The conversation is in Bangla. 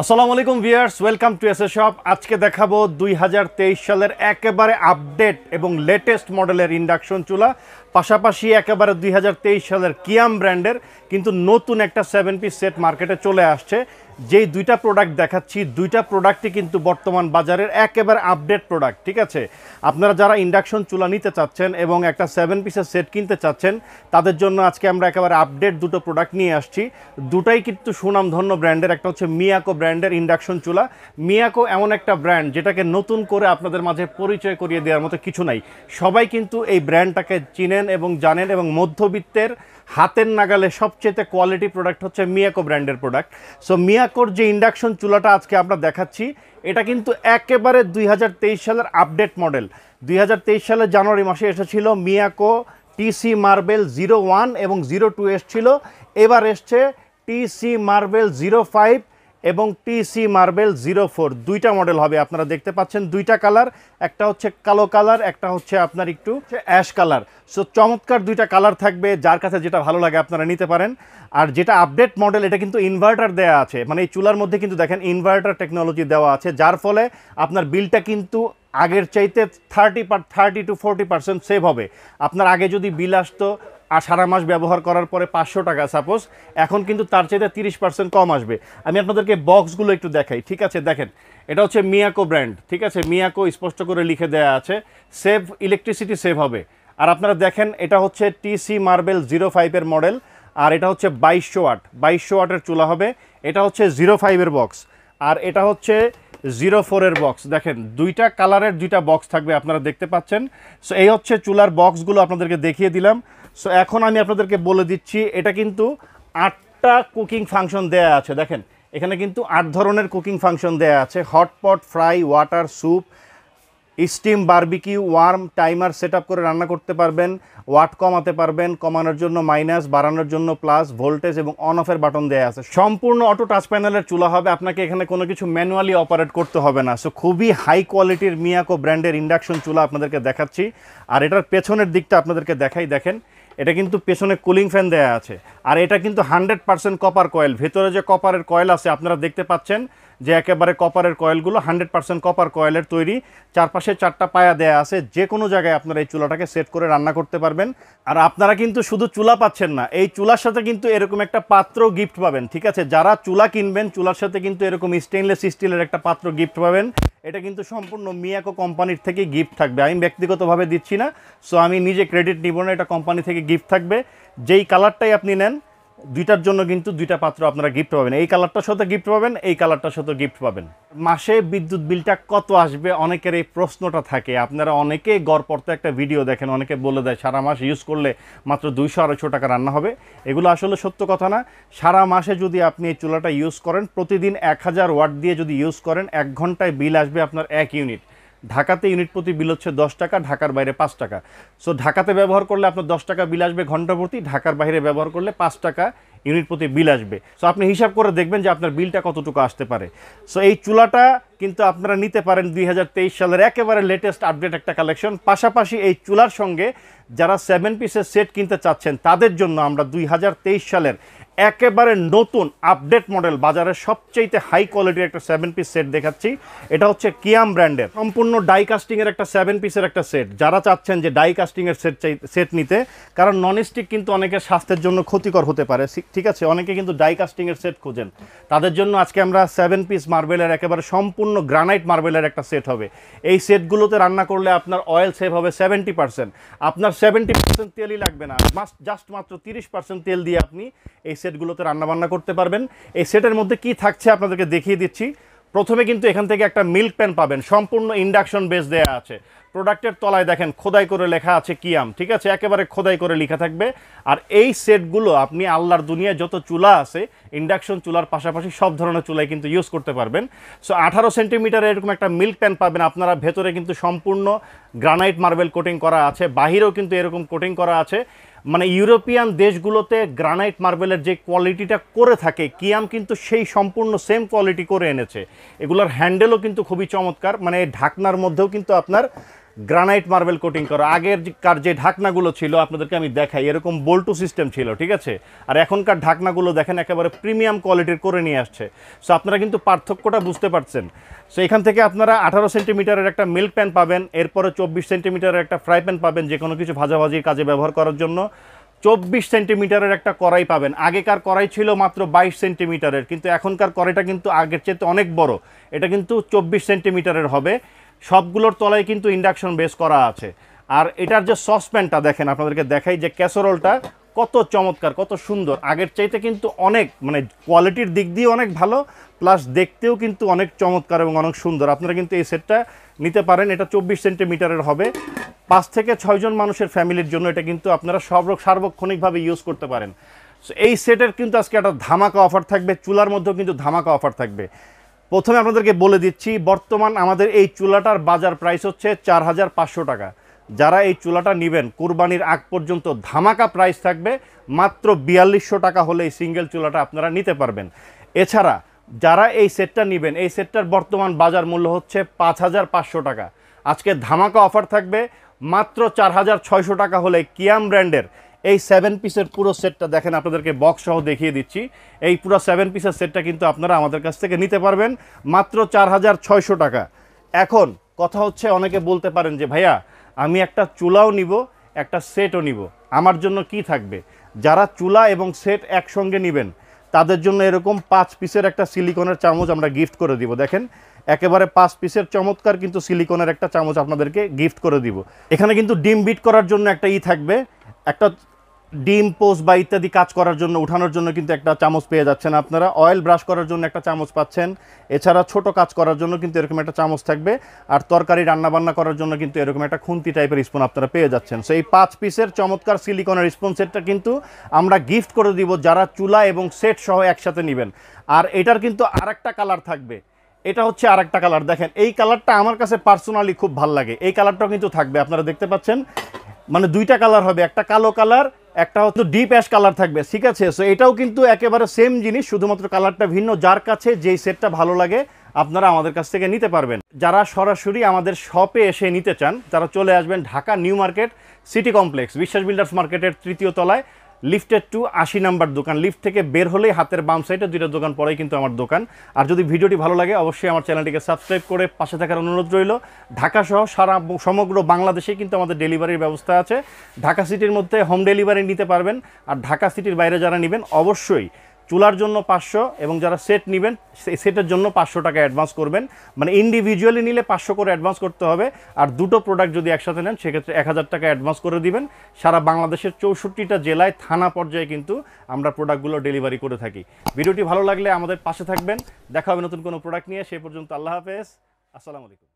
আসসালামু আলাইকুম viewers, welcome to SA shop আজকে দেখাবো দুই হাজার তেইশ সালের একেবারে আপডেট এবং লেটেস্ট মডেলের ইন্ডাকশন চুলা। পাশাপাশি একেবারে দুই হাজার তেইশ সালের কিয়াম ব্র্যান্ডের, কিন্তু নতুন একটা সেভেন পিস সেট মার্কেটে চলে আসছে। যেই দুইটা প্রোডাক্ট দেখাচ্ছি, দুইটা প্রোডাক্টই কিন্তু বর্তমান বাজারের একেবারে আপডেট প্রোডাক্ট ঠিক আছে? আপনারা যারা ইন্ডাকশন চুলা নিতে চাচ্ছেন এবং একটা সেভেন পিসের সেট কিনতে চাচ্ছেন, তাদের জন্য আজকে আমরা একেবারে আপডেট দুটো প্রোডাক্ট নিয়ে আসছি। দুটাই কিন্তু সুনামধন্য ব্র্যান্ডের একটা হচ্ছে মিয়াকো ব্র্যান্ডের ইন্ডাকশন চুলা। মিয়াকো এমন একটা ব্র্যান্ড যেটাকে নতুন করে আপনাদের মাঝে পরিচয় করিয়ে দেওয়ার মতো কিছু নাই। সবাই কিন্তু এই ব্র্যান্ডটাকে চিনেন এবং জানেন এবং মধ্যবিত্তের হাতের নাগালে সবচেয়ে কোয়ালিটি প্রোডাক্ট হচ্ছে মিয়াকো ব্র্যান্ডের প্রোডাক্ট সো মিয়াকোর যে ইন্ডাকশন চুলাটা আজকে আমরা দেখাচ্ছি, এটা কিন্তু একেবারে দুই হাজার তেইশ সালের আপডেট মডেল দুই হাজার তেইশ সালের জানুয়ারি মাসে এসেছিল Miyako TC marble zero one এবং জিরো টু এসছিল। এবার এসছে টিসি মার্বেল জিরো ফাইভ এবং টিসি মার্বেল জিরো ফোর দুইটা মডেল হবে, আপনারা দেখতে পাচ্ছেন। দুইটা কালার একটা হচ্ছে কালো কালার একটা হচ্ছে আপনার একটু অ্যাশ কালার সো চমৎকার দুইটা কালার থাকবে, যার কাছে যেটা ভালো লাগে আপনারা নিতে পারেন। আর যেটা আপডেট মডেল এটা কিন্তু ইনভার্টার দেওয়া আছে। মানে এই চুলার মধ্যে কিন্তু দেখেন ইনভার্টার টেকনোলজি দেওয়া আছে, যার ফলে আপনার বিলটা কিন্তু আগের চাইতে thirty per thirty to forty percent save হবে। আপনার আগে যদি বিল আসতো আর সারা মাস ব্যবহার করার পরে পাঁচশো টাকা সাপোজ এখন কিন্তু তার চাইতে তিরিশ পার্সেন্ট কম আসবে। আমি আপনাদেরকে বক্সগুলো একটু দেখাই, ঠিক আছে? দেখেন, এটা হচ্ছে মিয়াকো ব্র্যান্ড ঠিক আছে? মিয়াকো স্পষ্ট করে লিখে দেওয়া আছে সেভ ইলেকট্রিসিটি সেভ হবে। আর আপনারা দেখেন, এটা হচ্ছে টিসি মার্বেল জিরো ফাইভের মডেল আর এটা হচ্ছে বাইশশো ওয়াট বাইশশো ওয়াটের চুলা হবে, এটা হচ্ছে জিরো ফাইভের বক্স আর এটা হচ্ছে জিরো ফোরের বক্স দেখেন, দুইটা কালারের দুইটা বক্স থাকবে, আপনারা দেখতে পাচ্ছেন। সো এই হচ্ছে চুলার বক্সগুলো আপনাদেরকে দেখিয়ে দিলাম। সো এখন আমি আপনাদেরকে বলে দিচ্ছি, এটা কিন্তু আটটা কুকিং ফাংশন দেয়া আছে। দেখেন, এখানে কিন্তু আট ধরনের কুকিং ফাংশন দেয়া আছে। Hotpot fry water soup steam barbecue, warm timer set করে রান্না করতে পারবেন, ওয়াট কমাতে পারবেন, কমানোর জন্য মাইনাস, বাড়ানোর জন্য প্লাস, ভোল্টেজ এবং অন অফের বাটন দেওয়া আছে। সম্পূর্ণ অটো টাচ প্যানেলের চুলা হবে, আপনাকে এখানে কোনো কিছু ম্যানুয়ালি অপারেট করতে হবে না। সো খুবই হাই কোয়ালিটির মিয়াকো ব্র্যান্ডের ইন্ডাকশন চুলা আপনাদেরকে দেখাচ্ছি। আর এটার পেছনের দিকটা আপনাদেরকে দেখাই, দেখেন। এটা কিন্তু পেছনে কুলিং ফ্যান দেওয়া আছে। আর এটা কিন্তু হান্ড্রেড পার্সেন্ট কপার কয়েল ভেতরে যে কপারের কয়েল আছে, আপনারা দেখতে পাচ্ছেন। যে একেবারে কপারের কয়েলগুলো হান্ড্রেড পার্সেন্ট কপার কয়েলের তৈরি। চারপাশে চারটা পায়া দেয়া আছে। যে কোনো জায়গায় আপনারা এই চুলাটাকে সেট করে রান্না করতে পারবেন। আর আপনারা কিন্তু শুধু চুলা পাচ্ছেন না, এই চুলার সাথে কিন্তু এরকম একটা পাত্র গিফট পাবেন, ঠিক আছে? যারা চুলা কিনবেন, চুলার সাথে কিন্তু এরকম স্টেনলেস স্টিলের একটা পাত্র গিফট পাবেন। এটা কিন্তু সম্পূর্ণ মিয়াকো কোম্পানির থেকে গিফট থাকবে। আমি ব্যক্তিগতভাবে দিচ্ছি না সো আমি নিজে ক্রেডিট নিব না, এটা কোম্পানি থেকে গিফট থাকবে। যেই কালারটাই আপনি নেন দুইটার জন্য কিন্তু দুইটা পাত্র আপনারা গিফট পাবেন। এই কালারটার সাথে গিফট পাবেন, এই কালারটার সাথে গিফট পাবেন। মাসে বিদ্যুৎ বিলটা কত আসবে অনেকের এই প্রশ্নটা থাকে। আপনারা অনেকে গড়পড়তে একটা ভিডিও দেখেন, অনেকে বলে দেয়, সারা মাস ইউজ করলে মাত্র দুইশো আড়াইশো টাকা রান্না হবে। এগুলো আসলে সত্য কথা না। সারা মাসে যদি আপনি এই চুলাটা ইউজ করেন, প্রতিদিন এক হাজার ওয়াট দিয়ে যদি ইউজ করেন, এক ঘন্টায় বিল আসবে আপনার এক ইউনিট ঢাকাতে ইউনিট প্রতি বিল হচ্ছে দশ টাকা, ঢাকার বাইরে পাঁচ টাকা। সো ঢাকাতে ব্যবহার করলে আপনার দশ টাকা বিল আসবে ঘণ্টা প্রতি ঢাকার বাইরে ব্যবহার করলে পাঁচ টাকা ইউনিট প্রতি বিল আসবে। সো আপনি হিসাব করে দেখবেন যে আপনার বিলটা কতটুকু আসতে পারে। সো এই চুলাটা কিন্তু আপনারা নিতে পারেন দুই হাজার তেইশ সালের একেবারে লেটেস্ট আপডেট একটা কালেকশন পাশাপাশি এই চুলার সঙ্গে যারা সেভেন পিসের সেট কিনতে চাচ্ছেন, তাদের জন্য আমরা দুই হাজার তেইশ সালের একেবারে নতুন আপডেট মডেল বাজারের সবচেয়ে হাই কোয়ালিটির একটা সেভেন পিস সেট দেখাচ্ছি। এটা হচ্ছে কিয়াম ব্র্যান্ডের সম্পূর্ণ ডাই কাস্টিংয়ের একটা সেভেন পিসের একটা সেট যারা চাচ্ছেন যে ডাই কাস্টিংয়ের সেট চাই সেট নিতে, কারণ নন স্টিক কিন্তু অনেকের স্বাস্থ্যের জন্য ক্ষতিকর হতে পারে। ঠিক আছে, অনেকে কিন্তু ডাই কাস্টিংয়ের সেট খোঁজেন। তাদের জন্য আজকে আমরা সেভেন পিস মার্বেলের একেবারে সম্পূর্ণ গ্রানাইট মার্বেলের একটা সেট হবে। এই সেটগুলোতে রান্না করলে আপনার অয়েল সেভ হবে সেভেন্টি পার্সেন্ট আপনার সেভেন্টি পার্সেন্ট তেলই লাগবে না। জাস্ট মাত্র তিরিশ পার্সেন্ট তেল দিয়ে আপনি এই সেটগুলোতে রান্নাবান্না করতে পারবেন। এই সেটের মধ্যে কি থাকছে আপনাদেরকে দেখিয়ে দিচ্ছি। প্রথমে কিন্তু এখান থেকে একটা মিল্ক প্যান পাবেন। সম্পূর্ণ ইন্ডাকশন বেস দেওয়া আছে। প্রোডাক্টের তলায় দেখেন, খোদাই করে লেখা আছে কিয়াম, ঠিক আছে? একেবারে খোদাই করে লেখা থাকবে। আর এই সেটগুলো আপনি আল্লাহর দুনিয়ায় যত চুলা আছে, ইন্ডাকশন চুলার পাশাপাশি সব ধরনের চুলাই কিন্তু ইউজ করতে পারবেন। সো আঠারো সেন্টিমিটার এরকম একটা মিল্ক প্যান পাবেন। আপনারা ভেতরে কিন্তু সম্পূর্ণ গ্রানাইট মার্বেল কোটিং করা আছে। বাহিরেও কিন্তু এরকম কোটিং করা আছে। মানে ইউরোপিয়ান দেশগুলোতে গ্রানাইট মার্বেলের যে কোয়ালিটিটা করে থাকে, কিয়াম কিন্তু সেই সম্পূর্ণ সেম কোয়ালিটি করে এনেছে। এগুলোর হ্যান্ডেলও কিন্তু খুবই চমৎকার মানে ঢাকনার মধ্যেও কিন্তু আপনার গ্রানাইট মার্বেল কোটিং করা। আগের কার যে ঢাকনাগুলো ছিল, আপনাদেরকে আমি দেখাই, এরকম বোল্টু সিস্টেম ছিল, ঠিক আছে? আর এখনকার ঢাকনাগুলো দেখেন, একেবারে প্রিমিয়াম কোয়ালিটির করে নিয়ে আসছে। সো আপনারা কিন্তু পার্থক্যটা বুঝতে পারছেন। সো এখান থেকে আপনারা আঠারো সেন্টিমিটারের একটা মিল্ক প্যান পাবেন, এরপরে চব্বিশ সেন্টিমিটারের একটা ফ্রাই প্যান পাবেন, যে কোনো কিছু ভাজাভাজির কাজে ব্যবহার করার জন্য। চব্বিশ সেন্টিমিটারের একটা কড়াই পাবেন। আগেকার কড়াই ছিল মাত্র বাইশ সেন্টিমিটারের, কিন্তু এখনকার কড়াইটা কিন্তু আগের চেয়ে অনেক বড়। এটা কিন্তু চব্বিশ সেন্টিমিটারের হবে। সবগুলোর তলায় কিন্তু ইন্ডাকশন বেস করা আছে। আর এটার যে সসপ্যানটা দেখেন, আপনাদেরকে দেখাই যে ক্যাসরোলটা কত চমৎকার, কত সুন্দর। আগের চাইতে কিন্তু অনেক মানে কোয়ালিটির দিক দিয়ে অনেক ভালো প্লাস দেখতেও কিন্তু অনেক চমৎকার এবং অনেক সুন্দর। আপনারা কিন্তু এই সেটটা নিতে পারেন, এটা চব্বিশ সেন্টিমিটারের হবে। পাঁচ থেকে ছয়জন মানুষের ফ্যামিলির জন্য এটা কিন্তু আপনারা সব সার্বক্ষণিকভাবে ইউজ করতে পারেন। এই সেটের কিন্তু আজকে একটা ধামাকা অফার থাকবে, চুলার মধ্যেও কিন্তু ধামাকা অফার থাকবে। প্রথমে আপনাদেরকে বলে দিচ্ছি, বর্তমান আমাদের এই চুলাটার বাজার প্রাইস হচ্ছে চার হাজার পাঁচশো টাকা। যারা এই চুলাটা নেবেন, কুরবানির আগ পর্যন্ত ধামাকা প্রাইস থাকবে, মাত্র বিয়াল্লিশশো টাকা হলে এই সিঙ্গেল চুলাটা আপনারা নিতে পারবেন। এছাড়া, যারা এই সেটটা নেবেন, এই সেটটার বর্তমান বাজার মূল্য হচ্ছে পাঁচ হাজার পাঁচশো টাকা। আজকে ধামাকা অফার থাকবে, মাত্র চার হাজার ছয়শো টাকা হলে কিয়াম ব্র্যান্ডের এই সেভেন পিসের পুরো সেটটা দেখেন, আপনাদেরকে বক্স সহ দেখিয়ে দিচ্ছি। এই পুরো সেভেন পিসের সেটটা কিন্তু আপনারা আমাদের কাছ থেকে নিতে পারবেন মাত্র চার হাজার ছয়শো টাকা। এখন কথা হচ্ছে, অনেকে বলতে পারেন যে, ভাইয়া, আমি একটা চুলাও নিব, একটা সেটও নিব। আমার জন্য কি থাকবে? যারা চুলা এবং সেট একসঙ্গে নেবেন, তাদের জন্য এরকম পাঁচ পিসের একটা সিলিকনের চামচ আমরা গিফট করে দিব। দেখেন, একেবারে পাঁচ পিসের চমৎকার কিন্তু সিলিকনের একটা চামচ আপনাদেরকে গিফট করে দিব। এখানে কিন্তু ডিম বিট করার জন্য একটা ই থাকবে, একটা ডিম, পোস্ট বা ইত্যাদি কাজ করার জন্য, উঠানোর জন্য কিন্তু একটা চামচ পেয়ে যাচ্ছেন আপনারা। অয়েল ব্রাশ করার জন্য একটা চামচ পাচ্ছেন। এছাড়া ছোট কাজ করার জন্য কিন্তু এরকম একটা চামচ থাকবে। আর তরকারি, রান্নাবান্না করার জন্য কিন্তু এরকম একটা খুন্তি টাইপের স্পুন আপনারা পেয়ে যাচ্ছেন। সো এই পাঁচ পিসের চমৎকার সিলিকনের স্পুন সেটটা কিন্তু আমরা গিফট করে দিব যারা চুলা এবং সেট সহ একসাথে নেবেন। আর এটার কিন্তু আরেকটা কালার থাকবে। এটা হচ্ছে আরেকটা কালার দেখেন, এই কালারটা আমার কাছে পার্সোনালি খুব ভালো লাগে। এই কালারটাও কিন্তু থাকবে, আপনারা দেখতে পাচ্ছেন। মানে দুইটা কালার হবে, একটা কালো কালার একটা হচ্ছে ডিপ অ্যাশ কালার থাকবে, ঠিক আছে? সো এটাও কিন্তু একেবারে সেম জিনিস, শুধুমাত্র কালারটা ভিন্ন। যার কাছে যেই সেটটা ভালো লাগে, আপনারা আমাদের কাছ থেকে নিতে পারবেন। যারা সরাসরি আমাদের শপে এসে নিতে চান, তারা চলে আসবেন Dhaka new market city complex, Biswas builders মার্কেটের তৃতীয় তলায়। লিফটেড টু আশি নাম্বার দোকান। লিফট থেকে বের হলেই হাতের বাম সাইডে দুইটা দোকান পরেই কিন্তু আমার দোকান। আর যদি ভিডিওটি ভালো লাগে, অবশ্যই আমার চ্যানেলটিকে সাবস্ক্রাইব করে পাশে থাকার অনুরোধ রইল। ঢাকা সহ সারা সমগ্র বাংলাদেশে কিন্তু আমাদের ডেলিভারির ব্যবস্থা আছে। ঢাকা সিটির মধ্যে হোম ডেলিভারি নিতে পারবেন। আর ঢাকা সিটির বাইরে যারা নেবেন, অবশ্যই চুলার জন্য পাঁচশো এবং যারা সেট নেবেন সেই সেটের জন্য পাঁচশো টাকা অ্যাডভান্স করবেন। মানে ইন্ডিভিজুয়ালি নিলে পাঁচশো করে অ্যাডভান্স করতে হবে। আর দুটো প্রোডাক্ট যদি একসাথে নেন, সেক্ষেত্রে এক হাজার টাকা অ্যাডভান্স করে দিবেন। সারা বাংলাদেশের চৌষট্টিটা জেলায় থানা পর্যায়ে কিন্তু আমরা প্রোডাক্টগুলো ডেলিভারি করে থাকি। ভিডিওটি ভালো লাগলে আমাদের পাশে থাকবেন। দেখা হবে নতুন কোনো প্রোডাক্ট নিয়ে। সেই পর্যন্ত আল্লাহ হাফেজ। আসসালামু আলাইকুম।